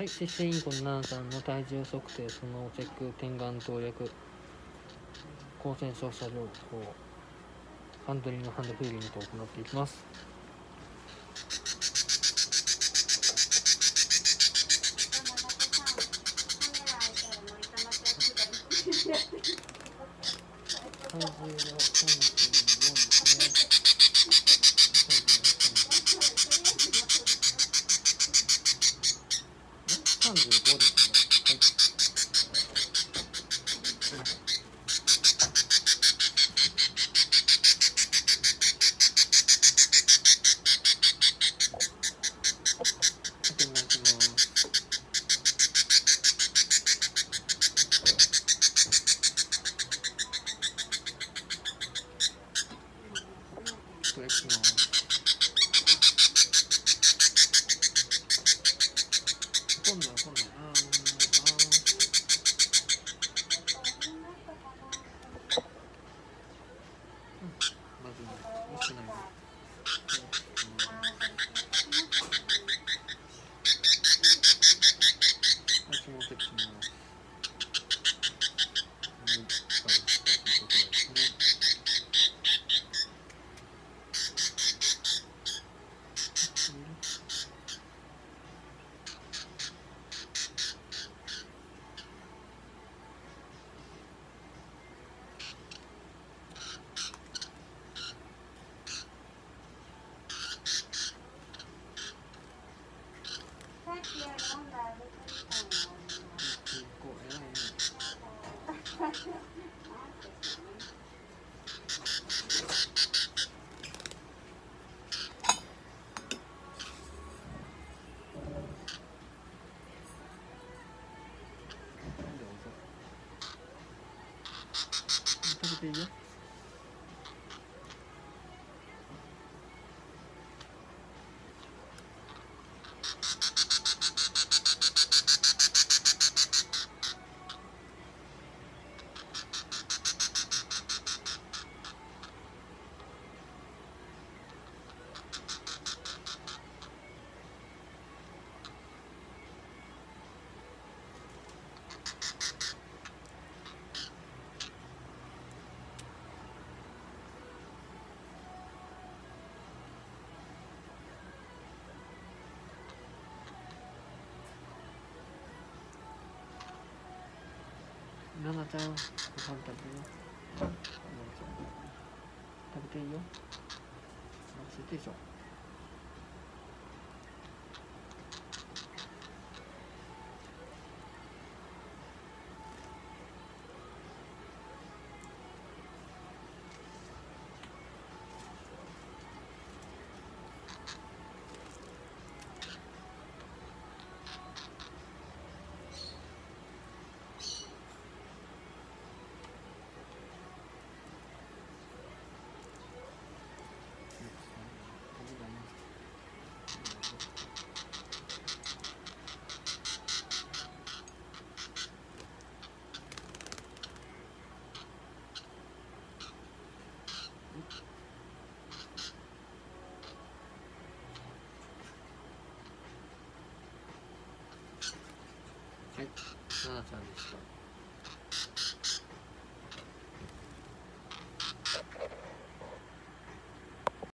はい、システインコのナナさんの体重測定、そのチェック、点眼投薬、光線照射療法、ハンドリング、ハンドフィーリングと行っていきます。体重が34ですね。35ですね。はい。今度は今度はああーうん。まずねよしないねはい、気持ちよくします。はい、はい、はい、そうですね。こう偉いね食べていいよ。ナナちゃん、ご飯食べよ。ナナちゃん食べていいよ。あ、ついてでしょ。はい、奈々ちゃんでした。